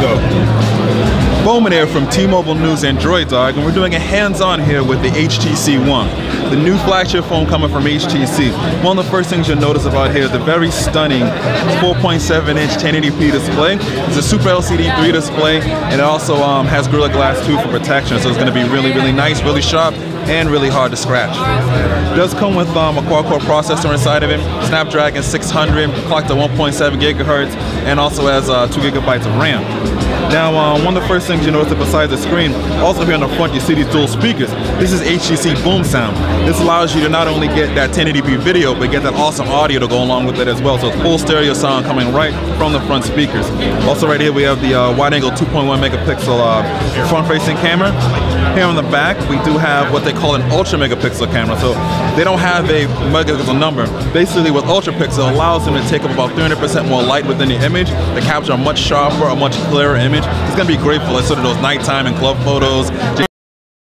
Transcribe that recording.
Go. Bowman here from T-Mobile News Android Dog, and we're doing a hands-on here with the HTC One, the new flagship phone coming from HTC. One of the first things you'll notice about here is the very stunning 4.7-inch 1080p display. It's a Super LCD 3 display, and it also um, has Gorilla Glass 2 for protection, so it's going to be really, really nice, really sharp, and really hard to scratch. It does come with um, a quad-core processor inside of it, Snapdragon 600, clocked at 1.7 gigahertz, and also has uh, 2 gigabytes of RAM. Now, uh, one of the first things you notice besides the screen, also here on the front, you see these dual speakers. This is HTC BoomSound. This allows you to not only get that 1080p video, but get that awesome audio to go along with it as well. So it's full stereo sound coming right from the front speakers. Also right here, we have the uh, wide-angle 2.1 megapixel uh, front-facing camera. Here on the back, we do have what they call an ultra megapixel camera. So they don't have a megapixel number. Basically, with Ultrapixel, allows them to take up about 300% more light within the image to capture a much sharper, a much clearer image. It's to be great for like, sort of those nighttime and club photos.